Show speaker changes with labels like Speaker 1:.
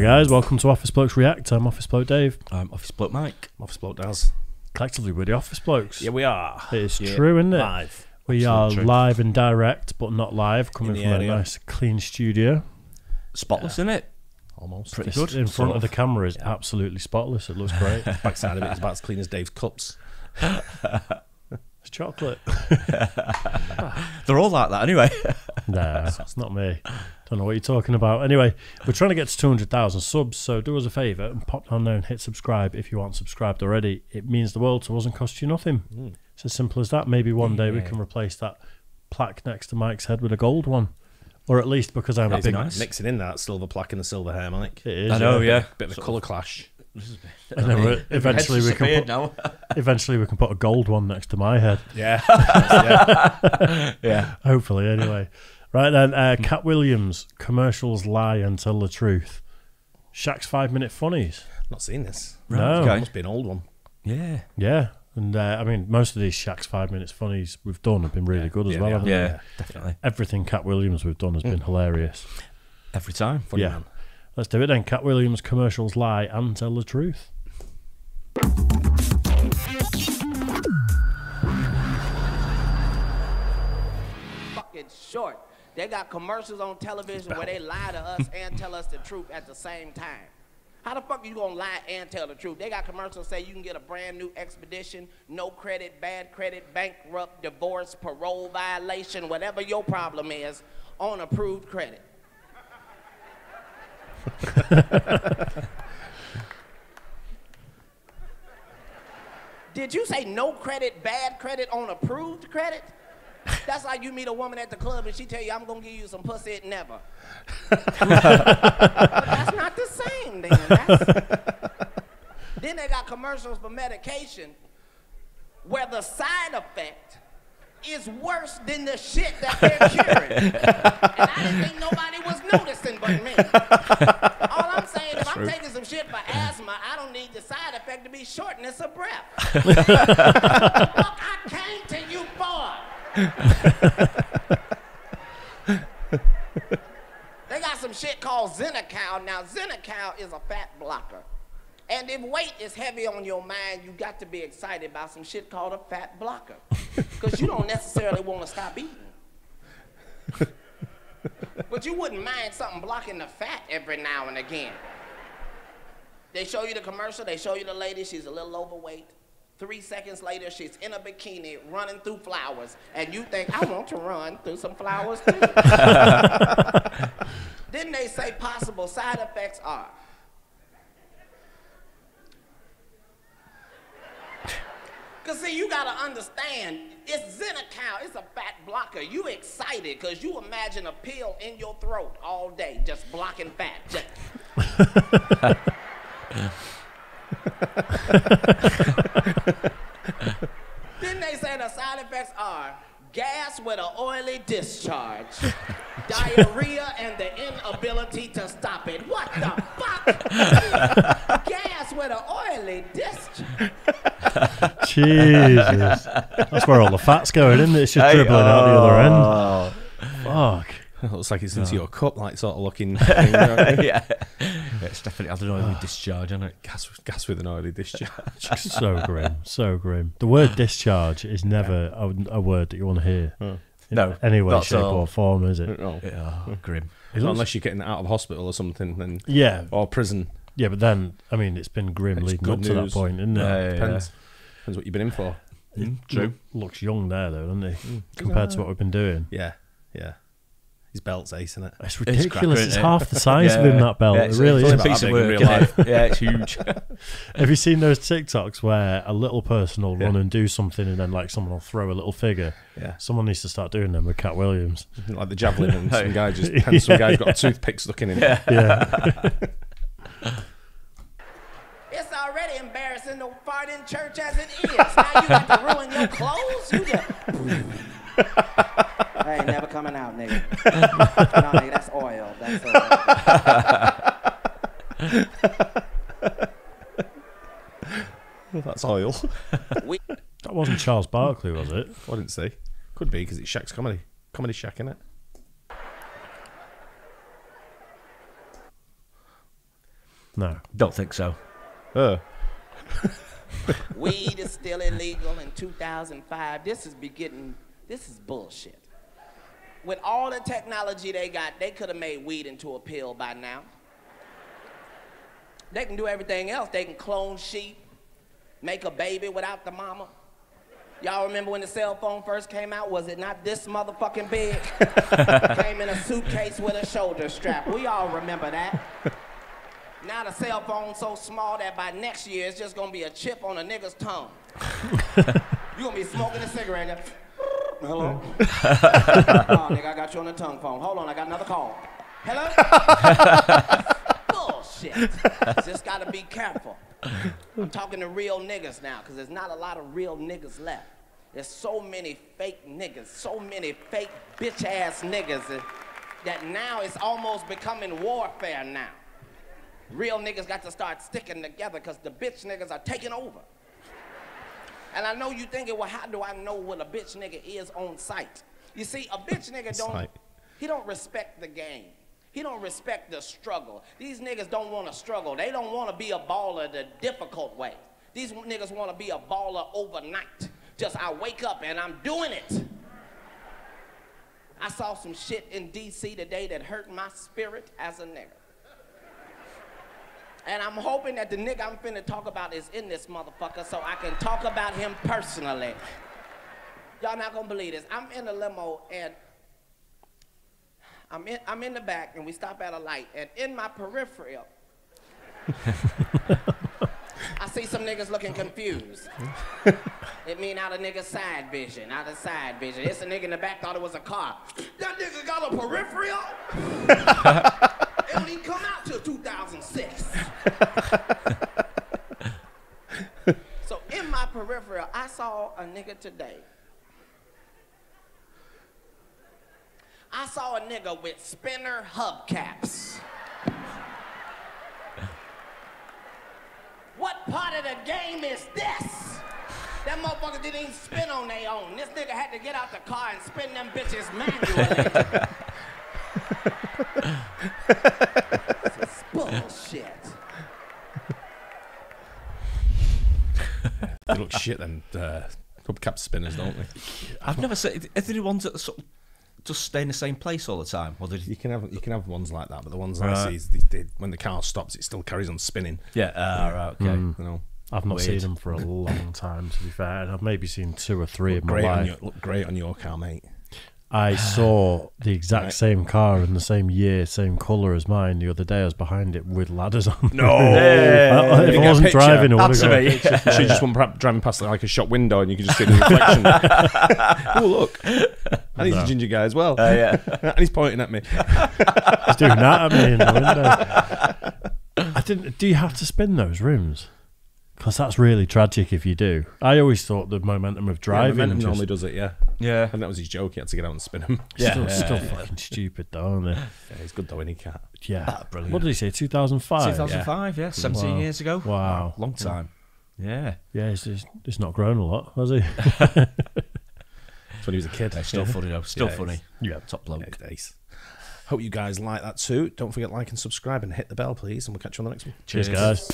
Speaker 1: Hi guys, welcome to Office Blokes React. I'm Office Bloke Dave.
Speaker 2: I'm Office Bloke Mike.
Speaker 3: Office bloke Daz.
Speaker 1: Collectively, we're the Office Blokes.
Speaker 3: Yeah, we are.
Speaker 1: It's
Speaker 3: Yeah,
Speaker 1: true, isn't it?
Speaker 3: Live.
Speaker 1: We
Speaker 3: Absolute
Speaker 1: are
Speaker 3: truth.
Speaker 1: live and direct, but not live, coming from
Speaker 3: area.
Speaker 1: a nice, clean studio.
Speaker 2: Spotless, isn't it?
Speaker 3: Almost.
Speaker 2: Pretty
Speaker 1: This
Speaker 2: good.
Speaker 1: in front
Speaker 2: sort
Speaker 1: of the camera is absolutely spotless. It looks great.
Speaker 3: Backside of it is about as clean as Dave's cups.
Speaker 1: it's chocolate.
Speaker 2: They're all like that anyway.
Speaker 1: Nah, it's not me. Don't know what you're talking about. Anyway, we're trying to get to 200,000 subs, so do us a favour and pop down there and hit subscribe if you aren't subscribed already. It means the world to us and costs you nothing. Mm. It's as simple as that. Maybe one day we can replace that plaque next to Mike's head with a gold one. Or at least because I'm a
Speaker 2: That'd be
Speaker 1: big.
Speaker 2: nice.
Speaker 3: Mixing in that silver plaque and the silver hair, Mike.
Speaker 1: It is,
Speaker 2: I know, yeah.
Speaker 3: Bit of a colour clash.
Speaker 1: And then eventually we can put,
Speaker 2: now.
Speaker 1: eventually we can put a gold one next to my head.
Speaker 3: Yeah. yeah.
Speaker 2: yeah.
Speaker 1: Hopefully, anyway. Right then, uh, Katt Williams commercials lie and tell the truth. Shaq's five minute funnies.
Speaker 3: Not seen this.
Speaker 1: No.
Speaker 2: okay.
Speaker 3: Must be an old one.
Speaker 2: Yeah.
Speaker 1: Yeah, and uh, I mean most of these Shaq's five minutes funnies we've done have been really
Speaker 3: Yeah.
Speaker 1: good as
Speaker 3: Yeah,
Speaker 1: well.
Speaker 3: they
Speaker 1: haven't
Speaker 2: Yeah,
Speaker 1: they?
Speaker 2: definitely.
Speaker 1: Everything Katt Williams we've done has been hilarious.
Speaker 2: Every time.
Speaker 3: Funny
Speaker 1: Yeah.
Speaker 3: man.
Speaker 1: Let's do it then. Katt Williams commercials lie and tell the truth.
Speaker 4: fucking short. They got commercials on television where they lie to us and tell us the truth at the same time. How the fuck are you gonna lie and tell the truth? They got commercials say you can get a brand new expedition, no credit, bad credit, bankrupt, divorce, parole violation, whatever your problem is, on approved credit. Did you say no credit, bad credit on approved credit? That's like you meet a woman at the club and she tell you, I'm gonna give you some pussy, it never. But that's not the same then. Then they got commercials for medication where the side effect is worse than the shit that they're curing. and I didn't think nobody was noticing but me. All I'm saying, if I'm taking some shit for asthma, I don't need the side effect to be shortness of breath I came to you for. They got some shit called Xenical. Now, Xenical is a fat blocker. And if weight is heavy on your mind, you got to be excited about some shit called a fat blocker. Because you don't necessarily want to stop eating. but you wouldn't mind something blocking the fat every now and again. They show you the commercial, they show you the lady, she's a little overweight. Three seconds later, she's in a bikini running through flowers, and you think, I want to run through some flowers too. then they say possible side effects are Cause see, you gotta understand, it's Xenical, it's a fat blocker. You excited because you imagine a pill in your throat all day, just blocking fat. Just- then they say the side effects are gas with an oily discharge, diarrhea, and the inability to stop it. What the fuck? gas with an oily discharge.
Speaker 1: Jesus, that's where all the fat's going, isn't it? It's just dribbling out the other end. Oh. Fuck.
Speaker 3: It looks like it's into your cup, like sort of looking.
Speaker 2: yeah. It's definitely, I don't know, with discharge, isn't it?
Speaker 3: gas, gas with an oily discharge.
Speaker 1: so grim, so grim. The word discharge is never a, a word that you want to hear. Hmm. In
Speaker 2: No,
Speaker 1: any way,
Speaker 2: not
Speaker 1: shape,
Speaker 2: all.
Speaker 1: or form, is it?
Speaker 3: no.
Speaker 2: Yeah, hmm.
Speaker 1: grim. Looks-
Speaker 3: Unless you're getting out of hospital or something, then
Speaker 1: yeah,
Speaker 3: or prison.
Speaker 1: yeah, but then I mean, it's been grim
Speaker 3: It's
Speaker 1: leading
Speaker 3: good
Speaker 1: up to that
Speaker 3: news.
Speaker 1: point, isn't it?
Speaker 2: Yeah,
Speaker 3: Depends. Depends what you've been in for.
Speaker 2: Mm, true.
Speaker 1: Looks young there though, doesn't he? Hmm. Compared to what we've been doing.
Speaker 3: Yeah, yeah. His belt's ace, isn't it?
Speaker 1: It's
Speaker 2: It's
Speaker 1: ridiculous.
Speaker 2: cracker,
Speaker 1: It's, half the size of him that belt.
Speaker 2: Yeah,
Speaker 1: it
Speaker 2: it's-
Speaker 1: really
Speaker 2: it's
Speaker 1: is.
Speaker 2: a piece of
Speaker 3: big in
Speaker 2: work,
Speaker 3: real
Speaker 2: isn't? Yeah, it's huge.
Speaker 1: Have you seen those TikToks where a little person will run
Speaker 3: Yeah.
Speaker 1: and do something and then like someone will throw a little figure?
Speaker 3: Yeah.
Speaker 1: Someone needs to start doing them with Katt Williams.
Speaker 3: Like the javelin, and some guy just and some guy's got a toothpick stuck in him.
Speaker 2: Yeah.
Speaker 1: Yeah.
Speaker 4: It's already embarrassing to fart in church as it is. Now you got to ruin your clothes. You just. I ain't never coming out, nigga. no, nigga, that's oil. That's oil.
Speaker 3: That's oil.
Speaker 1: That wasn't Charles Barkley, was it?
Speaker 3: I didn't see. Could be because it's Shaq's comedy. Comedy Shaq, innit?
Speaker 1: No.
Speaker 2: Don't think so.
Speaker 3: Uh,
Speaker 4: Weed is still illegal in 2005. This is beginning, this is bullshit. With all the technology they got, they could have made weed into a pill by now. They can do everything else. They can clone sheep, make a baby without the mama. Y'all remember when the cell phone first came out? Was it not this motherfucking big? came in a suitcase with a shoulder strap. We all remember that. Now the cell phone's so small that by next year it's just gonna be a chip on a nigga's tongue. you gonna be smoking a cigarette. Hello? oh, nigga, I got you on the tongue phone. Hold on, I got another call. Hello? Bullshit. Just gotta be careful. I'm talking to real niggas now, because there's not a lot of real niggas left. There's so many fake niggas, so many fake bitch ass niggas that, that now it's almost becoming warfare now. Real niggas got to start sticking together because the bitch niggas are taking over. And I know you thinking, well, how do I know what a bitch nigga is on sight? You see, a bitch nigga don't,
Speaker 3: Sight.
Speaker 4: he don't respect the game. He don't respect the struggle. These niggas don't want to struggle. They don't want to be a baller the difficult way. These niggas want to be a baller overnight. Just I wake up and I'm doing it. I saw some shit in DC today that hurt my spirit as a nigga. And I'm hoping that the nigga I'm finna talk about is in this motherfucker so I can talk about him personally. Y'all not gonna believe this. I'm in a limo and I'm in, I'm in the back and we stop at a light and in my peripheral, I see some niggas looking confused. It mean out of nigga side vision, out of side vision. It's a nigga in the back thought it was a car. That nigga got a peripheral? so in my peripheral, I saw a nigga today. I saw a nigga with spinner hubcaps. What part of the game is this? That motherfucker didn't even spin on their own. This nigga had to get out the car and spin them bitches manually. this is bullshit.
Speaker 3: they look shit then. Uh, hubcap spinners, don't they?
Speaker 2: I've never seen. Are there ones that sort of just stay in the same place all the time? Or did
Speaker 3: You can have you can have ones like that, but the ones
Speaker 1: Right.
Speaker 3: I see is they, they, when the car stops, it still carries on spinning.
Speaker 2: yeah, ah, right, okay.
Speaker 3: You know,
Speaker 1: I've not
Speaker 2: Weird.
Speaker 1: seen them for a long time, to be fair. And I've maybe seen two or three in my
Speaker 3: great on
Speaker 1: life.
Speaker 3: your look great on your car, mate.
Speaker 1: I saw the exact
Speaker 3: Right.
Speaker 1: same car in the same year, same colour as mine the other day. I was behind it with ladders on.
Speaker 3: No,
Speaker 1: I- if
Speaker 3: You
Speaker 1: I wasn't
Speaker 3: picture?
Speaker 1: driving, I would have got a
Speaker 2: me.
Speaker 1: picture.
Speaker 3: She just went perhaps driving past like a shop window, and you can just see the reflection. oh look, and he's a ginger guy as well.
Speaker 2: Uh, yeah.
Speaker 3: and he's pointing at me.
Speaker 1: He's doing that at me in the window. I didn't. Do you have to spin those rims? Because that's really tragic if you do. I always thought the momentum of
Speaker 3: Yeah,
Speaker 1: driving
Speaker 3: Momentum
Speaker 1: just,
Speaker 3: normally does it, yeah.
Speaker 2: Yeah.
Speaker 3: And that was his joke. He had to get out and spin him.
Speaker 2: Yeah.
Speaker 1: still,
Speaker 2: Yeah.
Speaker 1: still fucking stupid, though, aren't they?
Speaker 3: Yeah, he's good though, any cat.
Speaker 1: Yeah.
Speaker 2: Ah, brilliant.
Speaker 1: What did he say? 2005?
Speaker 2: 2005, yeah. 17
Speaker 1: Wow.
Speaker 2: years ago.
Speaker 1: Wow.
Speaker 2: Long time. Yeah.
Speaker 1: Yeah, he's, he's, he's not grown a lot, has he?
Speaker 3: That's when he was a kid.
Speaker 2: Still funny though. Still
Speaker 3: Yeah,
Speaker 2: funny.
Speaker 1: Yeah.
Speaker 2: Top
Speaker 3: Yeah,
Speaker 2: bloke.
Speaker 3: he's ace. Hope you guys like that too. Don't forget like and subscribe and hit the bell, please, and we'll catch you on the next one.
Speaker 1: Cheers, guys.